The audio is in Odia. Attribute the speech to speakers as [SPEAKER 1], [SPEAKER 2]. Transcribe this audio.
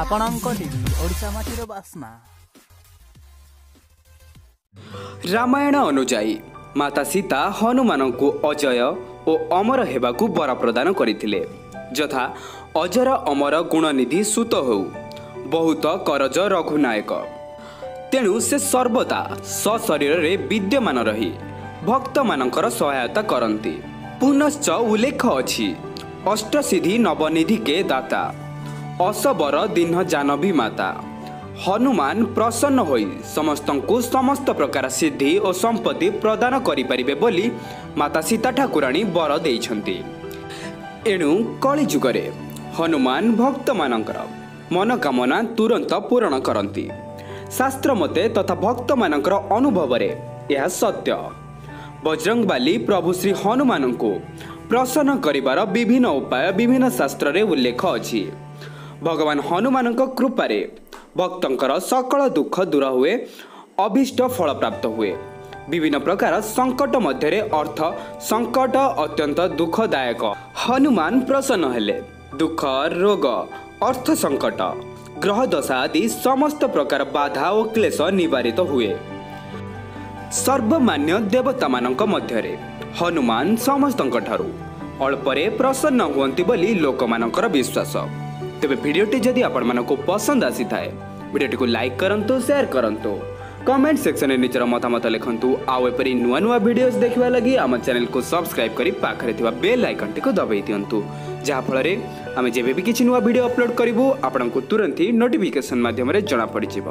[SPEAKER 1] ଆପଣଙ୍କ ଟିଭି ଓଡ଼ିଶା ମାଟିର ବାସ୍ନା।
[SPEAKER 2] ରାମାୟଣ ଅନୁଯାୟୀ ମାତା ସୀତା ହନୁମାନଙ୍କୁ ଅଜୟ ଓ ଅମର ହେବାକୁ ବର ପ୍ରଦାନ କରିଥିଲେ ଯଥା ଅଜର ଅମର ଗୁଣନିଧି ସୁତ ହେଉ ବହୁତ କରଜ ରଘୁନାୟକ। ତେଣୁ ସେ ସର୍ବଦା ସଶରୀରରେ ବିଦ୍ୟମାନ ରହି ଭକ୍ତମାନଙ୍କର ସହାୟତା କରନ୍ତି। ପୁନଶ୍ଚ ଉଲ୍ଲେଖ ଅଛି ଅଷ୍ଟସିଦ୍ଧି ନବନିଧି କେ ଦାତା। ଅସବର ଦିନ ଜାନବୀ ମାତା। ହନୁମାନ ପ୍ରସନ୍ନ ହୋଇ ସମସ୍ତଙ୍କୁ ସମସ୍ତ ପ୍ରକାର ସିଦ୍ଧି ଓ ସମ୍ପତ୍ତି ପ୍ରଦାନ କରିପାରିବେ ବୋଲି ମାତା ସୀତା ଠାକୁରାଣୀ ବର ଦେଇଛନ୍ତି। ଏଣୁ କଳିଯୁଗରେ ହନୁମାନ ଭକ୍ତମାନଙ୍କର ମନୋକାମନା ତୁରନ୍ତ ପୂରଣ କରନ୍ତି। ଶାସ୍ତ୍ର ମତେ ତଥା ଭକ୍ତମାନଙ୍କର ଅନୁଭବରେ ଏହା ସତ୍ୟ। ବଜରଙ୍ଗବାଲି ପ୍ରଭୁ ଶ୍ରୀ ହନୁମାନଙ୍କୁ ପ୍ରସନ୍ନ କରିବାର ବିଭିନ୍ନ ଉପାୟ ବିଭିନ୍ନ ଶାସ୍ତ୍ରରେ ଉଲ୍ଲେଖ ଅଛି। ଭଗବାନ ହନୁମାନଙ୍କ କୃପାରେ ଭକ୍ତଙ୍କର ସକଳ ଦୁଃଖ ଦୂର ହୁଏ ଅଭୀଷ୍ଟ ଫଳ ପ୍ରାପ୍ତ ହୁଏ ବିଭିନ୍ନ ପ୍ରକାର ସଙ୍କଟ ମଧ୍ୟରେ ଅର୍ଥ ସଙ୍କଟ ଅତ୍ୟନ୍ତ ଦୁଃଖଦାୟକ ହନୁମାନ ପ୍ରସନ୍ନ ହେଲେ। ଦୁଃଖ ରୋଗ ଅର୍ଥ ସଙ୍କଟ ଗ୍ରହ ଦଶା ଆଦି ସମସ୍ତ ପ୍ରକାର ବାଧା ଓ କ୍ଲେଶ ନିବାରିତ ହୁଏ ସର୍ବମାନ୍ୟ ଦେବତାମାନଙ୍କ ମଧ୍ୟରେ ହନୁମାନ ସମସ୍ତଙ୍କ ଠାରୁ ଅଳ୍ପରେ ପ୍ରସନ୍ନ ହୁଅନ୍ତି ବୋଲି ଲୋକମାନଙ୍କର ବିଶ୍ୱାସ। ତେବେ ଭିଡ଼ିଓଟି ଯଦି ଆପଣମାନଙ୍କୁ ପସନ୍ଦ ଆସିଥାଏ ଭିଡ଼ିଓଟିକୁ ଲାଇକ୍ କରନ୍ତୁ ସେୟାର କରନ୍ତୁ। କମେଣ୍ଟ ସେକ୍ସନରେ ନିଜର ମତାମତ ଲେଖନ୍ତୁ। ଆଉ ଏପରି ନୂଆ ନୂଆ ଭିଡ଼ିଓସ୍ ଦେଖିବା ଲାଗି ଆମ ଚ୍ୟାନେଲକୁ ସବସ୍କ୍ରାଇବ୍ କରି ପାଖରେ ଥିବା ବେଲ୍ ଆଇକନ୍ଟିକୁ ଦବାଇ ଦିଅନ୍ତୁ। ଯାହାଫଳରେ ଆମେ ଯେବେ ବି କିଛି ନୂଆ ଭିଡ଼ିଓ ଅପଲୋଡ଼ କରିବୁ ଆପଣଙ୍କୁ ତୁରନ୍ତ ହିଁ ନୋଟିଫିକେସନ୍ ମାଧ୍ୟମରେ ଜଣାପଡ଼ିଯିବ।